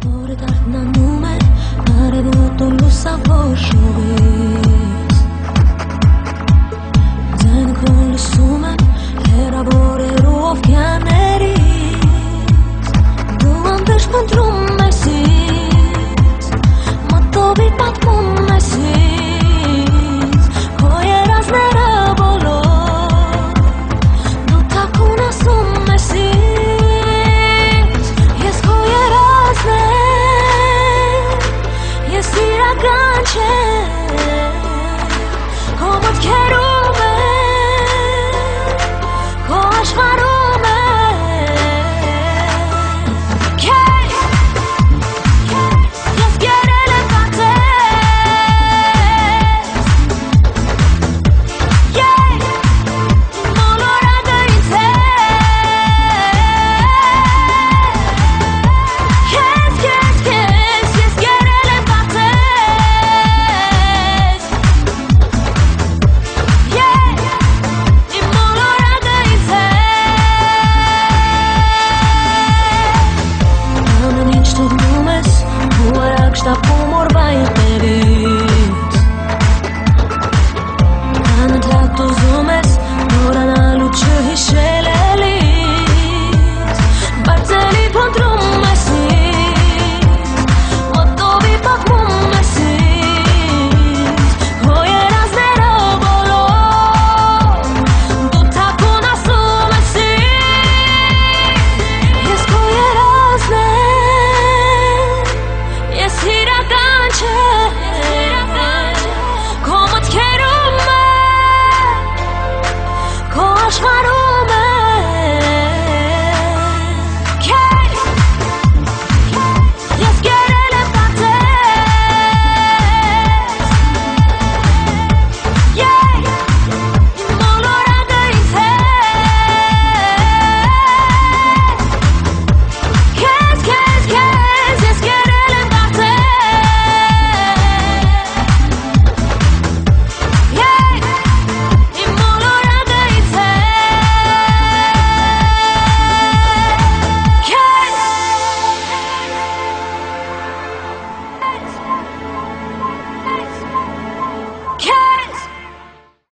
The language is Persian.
دور درد نمومه مره بود و لوسم باشو up